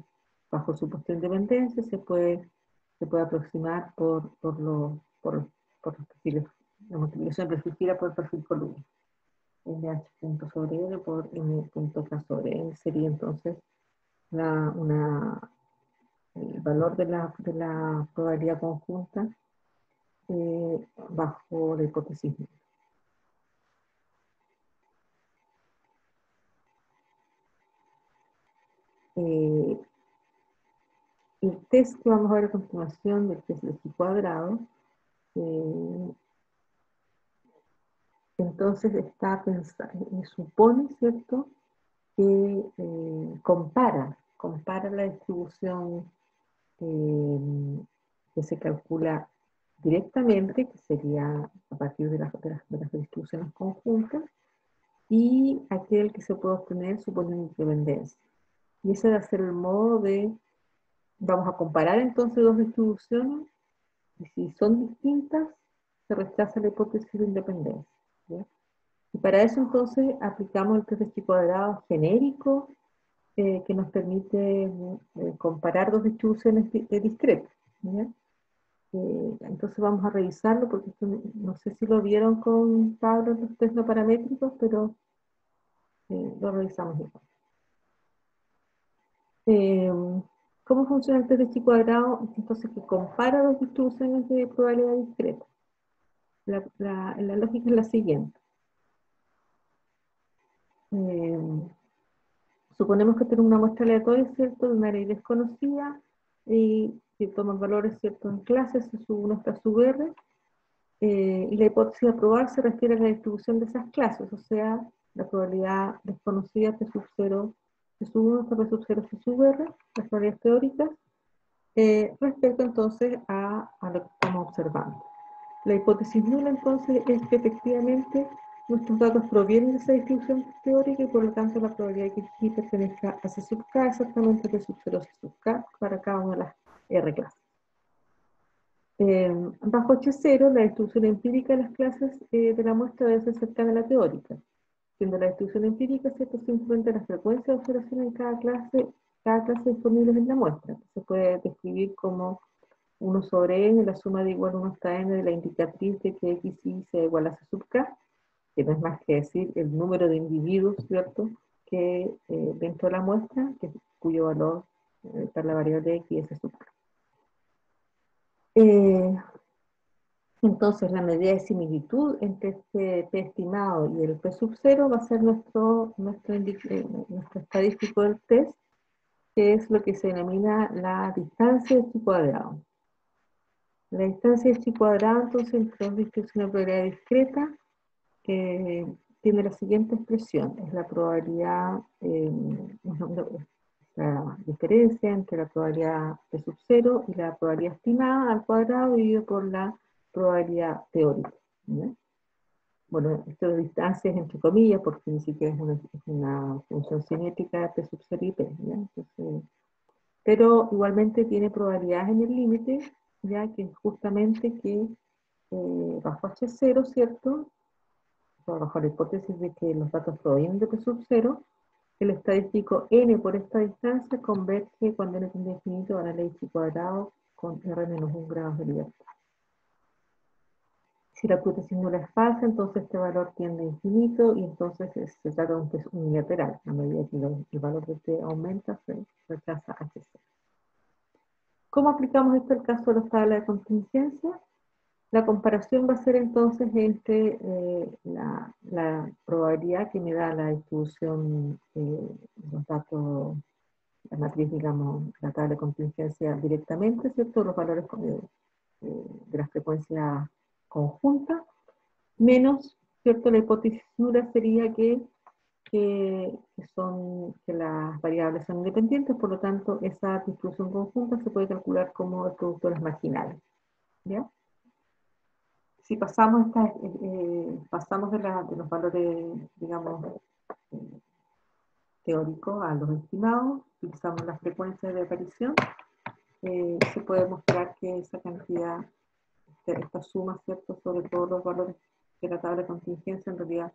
bajo supuesto de independencia, se puede, se puede aproximar por, por, lo, por, por los perfiles, la multiplicación restringida por el perfil columna. NH punto sobre N por N punto K sobre N sería entonces la, una, el valor de la, de la probabilidad conjunta eh, bajo la hipótesis. Eh, el test que vamos a ver a continuación del test de Chi cuadrado, eh, entonces está pensando, supone, ¿cierto?, que eh, compara, compara la distribución eh, que se calcula directamente, que sería a partir de las, de las, distribuciones conjuntas, y aquel que se puede obtener suponiendo independencia. Y ese va a ser el modo de, vamos a comparar entonces dos distribuciones, y si son distintas, se rechaza la hipótesis de independencia. Y para eso entonces aplicamos el test de chi cuadrado genérico eh, que nos permite eh, comparar dos distribuciones eh, discretas. entonces vamos a revisarlo porque no sé si lo vieron con Pablo los test no paramétricos, pero lo revisamos igual. ¿Cómo funciona el chi cuadrado? Entonces que compara dos distribuciones de probabilidad discreta. La, lógica es la siguiente. Eh, suponemos que tenemos una muestra aleatoria, ¿cierto?, de una ley desconocida, y si toman valores, ¿cierto?, en clases, se sube uno hasta sub R, eh, y la hipótesis a probar se refiere a la distribución de esas clases, o sea, la probabilidad desconocida P sub 0, P sub 1 hasta P sub 0, P sub R, las probabilidades teóricas, eh, respecto entonces a, lo que estamos observando. La hipótesis nula entonces es que efectivamente Nuestros datos provienen de esa distribución teórica y por lo tanto la probabilidad de que pertenezca a C sub K exactamente P sub 0 C sub K para cada una de las R clases. Eh, bajo H0, la distribución empírica de las clases eh, de la muestra debe ser cercana a la teórica, siendo la distribución empírica ¿cierto? simplemente la frecuencia de observación en cada clase, cada clase disponible en la muestra. Se puede describir como 1 sobre n, la suma de igual 1 hasta n de la indicatriz de que x y sea igual a c sub k, que no es más que decir el número de individuos, ¿cierto?, que eh, dentro de la muestra, cuyo valor eh, está la variable x es sub eh, entonces, la medida de similitud entre este P estimado y el P sub 0 va a ser nuestro, nuestro, nuestro estadístico del test, que es lo que se denomina la distancia de chi cuadrado. La distancia de chi cuadrado, entonces, entre dos distribuciones de probabilidad discreta, tiene la siguiente expresión, es la probabilidad, eh, la diferencia entre la probabilidad de sub 0 y la probabilidad estimada al cuadrado dividido por la probabilidad teórica. Bueno, esto de distancias entre comillas, porque ni siquiera es una, función cinética de P sub 0 y P. pero igualmente tiene probabilidades en el límite, ya que justamente que eh, bajo H0, ¿cierto? bajo la hipótesis de que los datos provienen de P sub 0, el estadístico n por esta distancia converge cuando n tiende a infinito a la ley cuadrado con r menos 1 grados de libertad. Si la hipótesis nula es falsa, entonces este valor tiende a infinito y entonces se trata de un test unilateral. A medida que el valor de t aumenta, se rechaza H0. ¿Cómo aplicamos esto al caso de la tabla de contingencia? La comparación va a ser entonces entre eh, la, probabilidad que me da la distribución eh, de los datos, la matriz, digamos, la tabla de contingencia directamente, ¿cierto? Los valores eh, de la frecuencia conjunta, menos, ¿cierto? La hipótesis nula sería que, que, son, que las variables son independientes, por lo tanto, esa distribución conjunta se puede calcular como productores marginales. ¿Ya? si pasamos, esta, eh, eh, pasamos de, los valores, digamos, eh, teóricos a los estimados, utilizamos la frecuencia de aparición, se puede mostrar que esa cantidad, esta suma, ¿cierto?, sobre todos los valores que la tabla de contingencia en realidad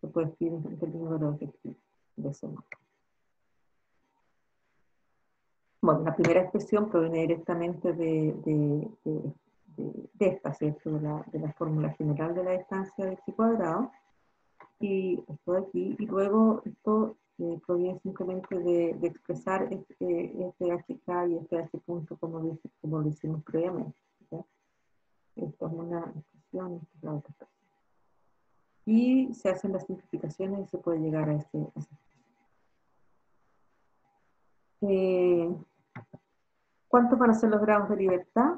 se puede escribir en términos de los objetivos de modo. Bueno, la primera expresión proviene directamente de, de, de, esta, ¿cierto? De la, de la, fórmula general de la distancia de x cuadrado. Y esto de aquí. Y luego esto eh, proviene simplemente de, expresar este, este, HK y este H punto como, como lo hicimos previamente. Esto es una expresión, esta es la otra. Y se hacen las simplificaciones y se puede llegar a este, este eh, ¿Cuántos van a ser los grados de libertad?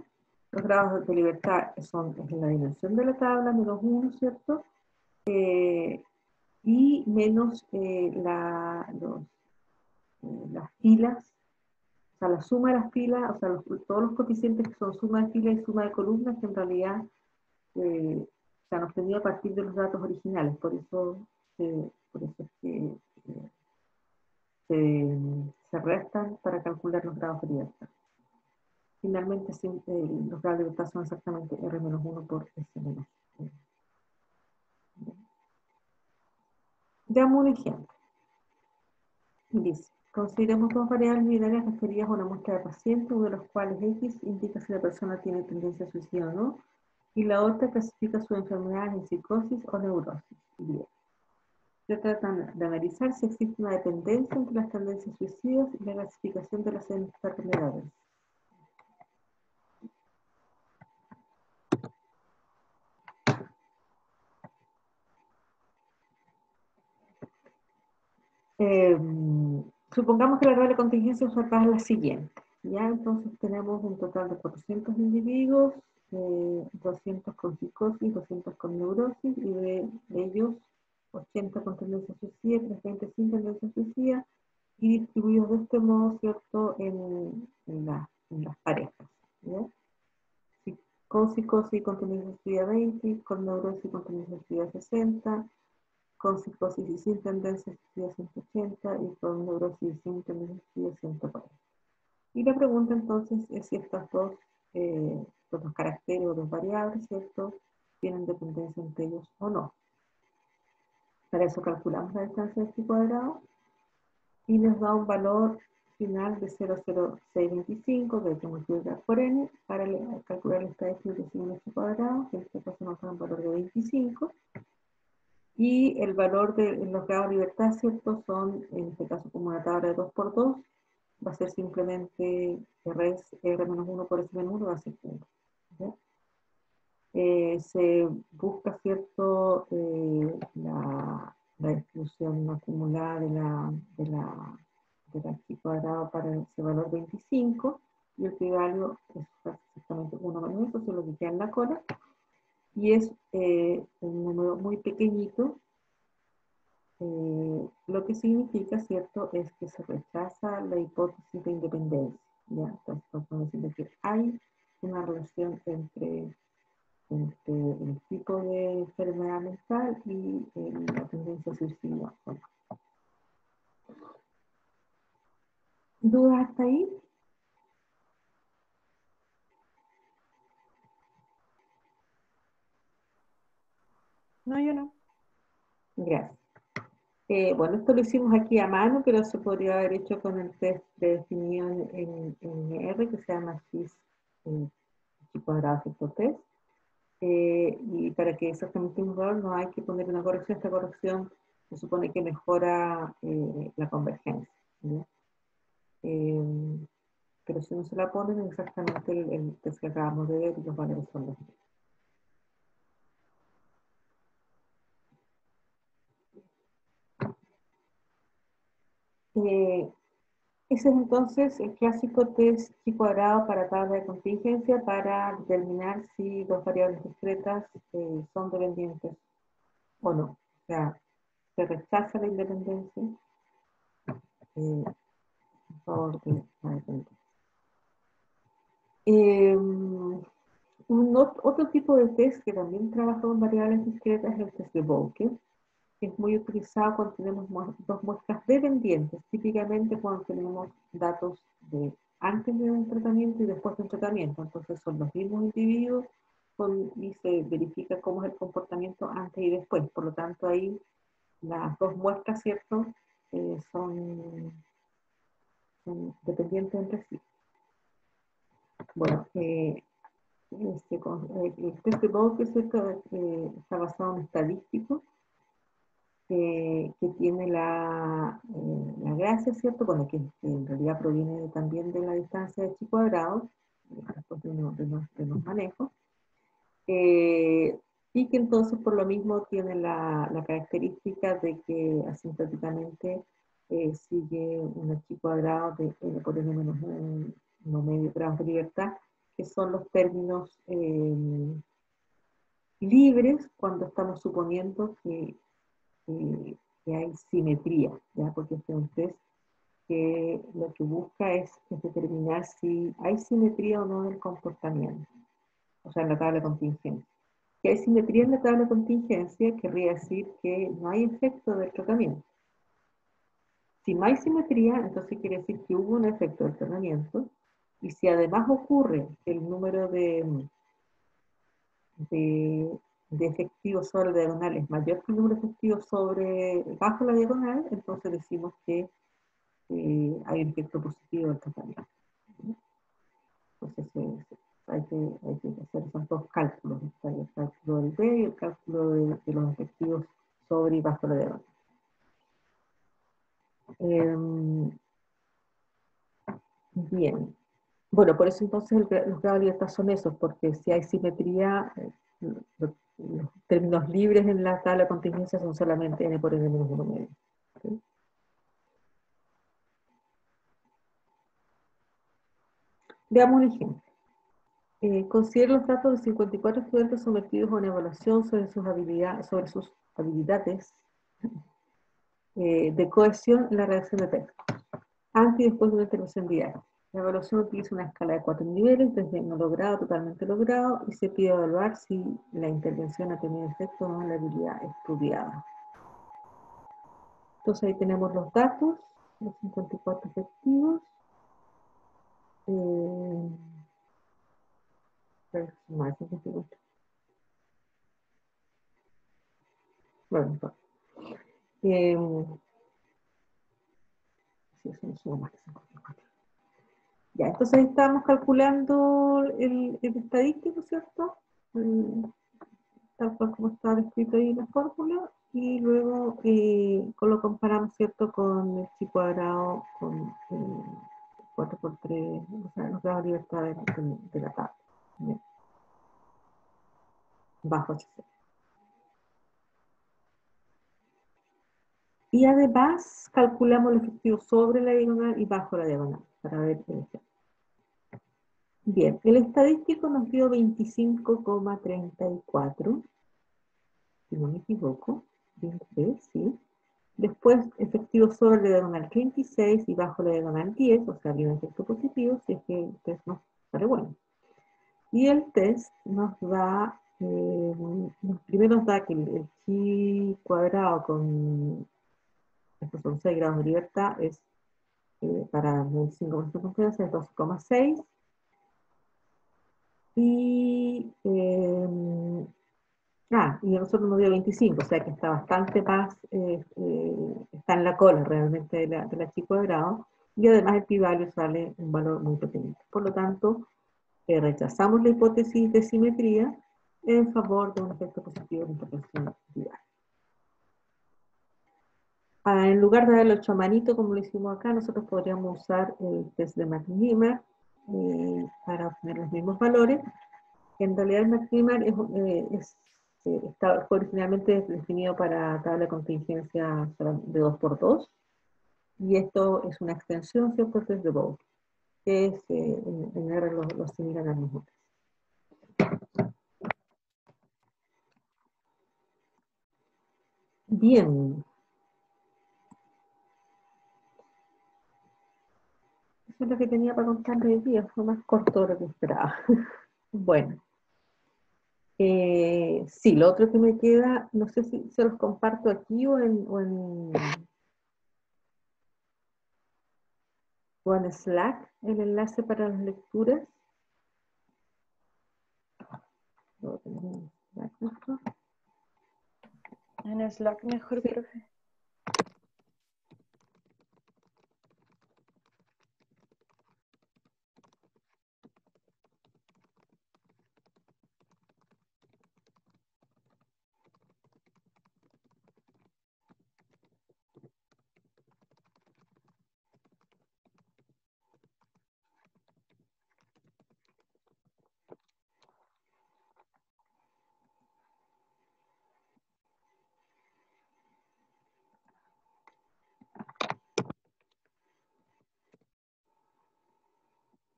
Los grados de libertad son la dimensión de la tabla, menos 1, ¿cierto? Eh, y menos eh, la, las filas, sea, la suma de las filas, o sea, todos los coeficientes que son suma de filas y suma de columnas, que en realidad se han obtenido a partir de los datos originales, por eso, por eso es que se, restan para calcular los grados de libertad. Finalmente, los grados de libertad son exactamente R-1 por S-1. Damos un ejemplo. Dice, consideremos dos variables binarias referidas a una muestra de pacientes, uno de los cuales X indica si la persona tiene tendencia a suicidio o no, y la otra clasifica su enfermedad en psicosis o neurosis. Bien. Se trata de analizar si existe una dependencia entre las tendencias suicidas y la clasificación de las enfermedades. Em, supongamos que la variable contingencia es la siguiente. Ya entonces tenemos un total de 400 individuos, 200 eh, con psicosis, 200 con neurosis, y de ellos 80 con tendencia suicida, 320 sin tendencia suicida, y distribuidos de este modo, ¿cierto?, en, en, las parejas. Con psicosis con tendencia suicida 20, con neurosis con tendencia suicida 60, con psicosis y tendencia suicida 180 y con neurosis y tendencia suicida 140. Y la pregunta entonces es si estas dos, eh, dos caracteres o dos variables, ¿cierto?, tienen dependencia entre ellos o no. Para eso calculamos la distancia de este cuadrado y nos da un valor final de 00625 que hay que multiplicar por n para calcular esta distribución de este cuadrado, que en este caso nos da un valor de 25. Y el valor de los grados de libertad, ¿cierto? Son, en este caso, como una tabla de 2 por 2, va a ser simplemente R, R-1 por S-1, va a ser 1. Eh, se busca, ¿cierto?, eh, la, la, distribución acumulada de la, de la, de la cuadrado para ese valor 25 y el equivalio es exactamente 1 menos eso, es lo que queda en la cola y es eh, un número muy pequeñito lo que significa, ¿cierto?, es que se rechaza la hipótesis de independencia. ¿ya? Entonces, decir que hay una relación entre entre el tipo de enfermedad mental y la tendencia suicida. ¿Dudas hasta ahí? No, yo no. Gracias. Eh, bueno, esto lo hicimos aquí a mano, pero se podría haber hecho con el test predefinido en, en, R, que se llama eh, cuadrado test. Eh, y para que exactamente un valor no hay que poner una corrección. Esta corrección se supone que mejora eh, la convergencia. Eh, pero si no se la ponen, exactamente el, test que acabamos de ver y los valores son los mismos. Ese es entonces el clásico test chi cuadrado para tabla de contingencia para determinar si dos variables discretas eh, son dependientes o no. O sea, se rechaza la independencia eh, de la dependencia. Em, otro tipo de test que también trabaja con variables discretas es el test de Es muy utilizado cuando tenemos dos muestras dependientes, típicamente cuando tenemos datos de antes de un tratamiento y después de un tratamiento. Entonces son los mismos individuos con, y se verifica cómo es el comportamiento antes y después. Por lo tanto, ahí las dos muestras, ¿cierto? Eh, son, son, dependientes entre sí. Bueno, eh, este, eh, el test de Bowker eh, está basado en estadísticos que tiene la, la, gracia, ¿cierto? Bueno, que, en realidad proviene también de la distancia de chi cuadrado, después de unos, de unos, manejos, y que entonces por lo mismo tiene la, la característica de que asintóticamente eh, sigue un h cuadrado de n por n menos 1 medio grado de libertad, que son los términos eh, libres cuando estamos suponiendo que, que hay simetría, ¿ya? porque este es un test que lo que busca es, es, determinar si hay simetría o no en el comportamiento, o sea, en la tabla de contingencia. Que hay simetría en la tabla de contingencia querría decir que no hay efecto del tratamiento. Si no hay simetría, entonces quiere decir que hubo un efecto del tratamiento. Y si además ocurre que el número de, de, efectivos sobre la diagonal es mayor que el número de efectivos sobre, bajo la diagonal, entonces decimos que eh, hay un efecto positivo del tratamiento. Entonces, eh, hay que, hacer esos dos cálculos, el cálculo del B y el cálculo de, los efectivos sobre y bajo la diagonal. Em, bien. Bueno, por eso entonces los grados de libertad son esos, porque si hay simetría, eh, los, términos libres en la tabla de contingencia son solamente n por n menos 1 medio. Veamos un ejemplo. Eh, considere los datos de 54 estudiantes sometidos a una evaluación sobre sus, habilidades, sobre sus habilidades eh, de cohesión en la redacción de texto, antes y después de una intervención diaria. La evaluación utiliza una escala de cuatro niveles, desde no logrado totalmente logrado, y se pide evaluar si la intervención ha tenido efecto o no en la habilidad estudiada. Entonces ahí tenemos los datos, los 54 efectivos. Eh, bueno, eh, ya, entonces estamos calculando el, estadístico, ¿cierto? tal cual como está descrito ahí en la fórmula, y luego eh, lo comparamos, ¿cierto?, con el chi cuadrado, con 4 por 3, o sea, nos da libertad de, de la tabla bajo HC. Y además calculamos el efectivo sobre la diagonal y bajo la diagonal para ver qué Bien, el estadístico nos dio 25,34, si no me equivoco, 23, sí. Después, efectivo sobre la diagonal 36 y bajo la diagonal 10, o sea, había un efecto positivo, si es que el test no sale bueno. Y el test nos da, eh, primero nos da que el, chi cuadrado con, estos son 6 grados de libertad, es eh, para el 5% de confianza es 12,6. Y, eh, ah, y nosotros nos dio 25, o sea que está bastante más, eh, está en la cola realmente de la, de la chi cuadrado. Y además el pi-value sale un valor muy pequeño. Por lo tanto, rechazamos la hipótesis de simetría en favor de un efecto positivo de intervención ah, en lugar de darle 8 manito como lo hicimos acá, nosotros podríamos usar el test de McNemer eh, para obtener los mismos valores. En realidad el es, eh, eh, está, fue originalmente definido para tabla de contingencia de 2x2 y esto es una extensión, ¿cierto? De Bowles que es, eh, en, R los, los similar a nosotros. Bien. Eso es lo que tenía para contarles hoy día, fue más corto de lo que esperaba. (laughs) bueno. Eh, sí, lo otro que me queda, no sé si se los comparto aquí o en, o en o en Slack el enlace para las lecturas. En Slack mejor, Sí. profe.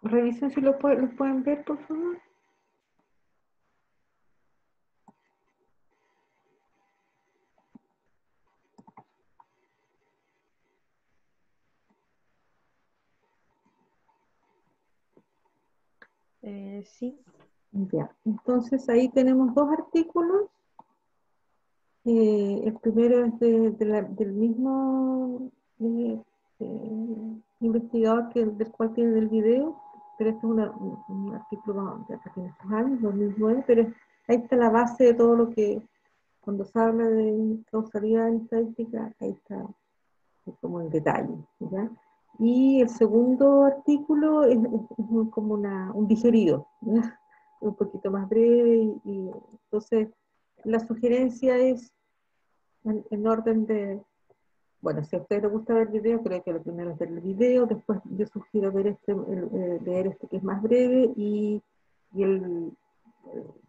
Revisen si lo, los pueden ver, por favor. Eh, sí. Ya, entonces ahí tenemos dos artículos. Eh, el primero es de- de la- del mismo eh, eh, investigador que, del cual tiene el video, pero este es una- un, artículo de hace unos años, 2009, pero ahí está la base de todo lo que, cuando se habla de causalidad en estadística, ahí está como en detalle. ¿ya? Y el segundo artículo es, es- como una, un digerido. ¿ya? un poquito más breve y, y entonces la sugerencia es en, en orden de, bueno, si a ustedes les gusta ver video, creo que lo primero es ver el video, después yo sugiero ver este, el- leer este que es más breve y, y el,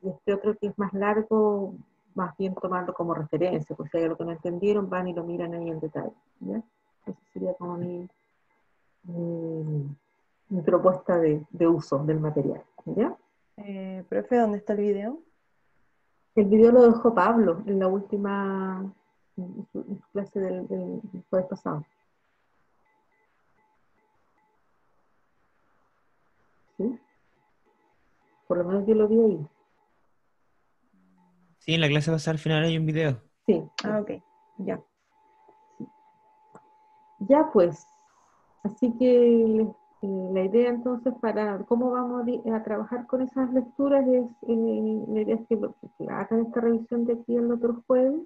este otro que es más largo, más bien tomarlo como referencia, porque si hay algo que no entendieron, van y lo miran ahí en detalle. ¿ya? Esa sería como mi, mi, mi propuesta de, de uso del material. ¿ya? Eh, profe, ¿dónde está el video? El video lo dejó Pablo en la última en su, en su clase del, del jueves pasado. ¿Sí? Por lo menos yo lo vi ahí. Sí, en la clase pasada al final hay un video. Sí, Ah, ok. ya. Ya pues. Así que eh, la idea entonces para cómo vamos a, a trabajar con esas lecturas es, eh, la idea es que hagan esta revisión de aquí el otro jueves.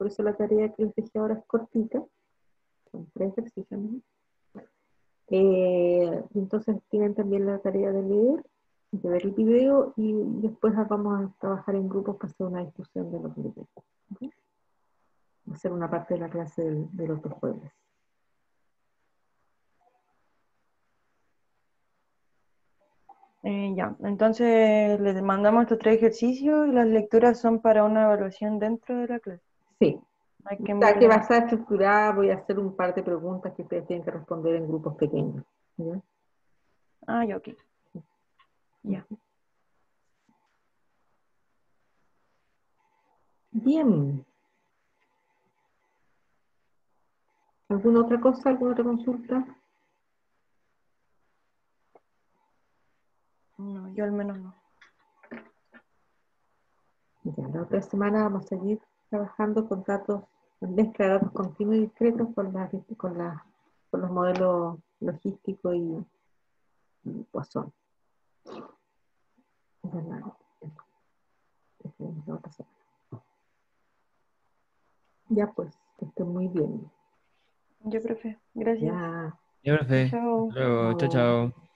Por eso la tarea que les dejé ahora es cortita. Son tres ejercicios. Eh, entonces tienen también la tarea de leer, de ver el video y después vamos a trabajar en grupos para hacer una discusión de los. ¿ok? Va a ser una parte de la clase del, del otro jueves. Eh, ya, entonces les mandamos estos tres ejercicios y las lecturas son para una evaluación dentro de la clase. Sí, Hay que o sea enviarle- que va a estar estructurada, voy a hacer un par de preguntas que ustedes tienen que responder en grupos pequeños. ¿ya? Ah, ok. Ya. Bien. ¿Alguna otra cosa? ¿Alguna otra consulta? No, yo al menos no. Ya, la otra semana vamos a seguir trabajando con datos, mezcla de datos continuos y discretos con, las, con, las- con los modelos logísticos y, y Poisson. Ya pues, que estén muy bien. Ya, profe. Gracias. Ya. Ya, profe. Chao. Luego, chao, Chao. chao.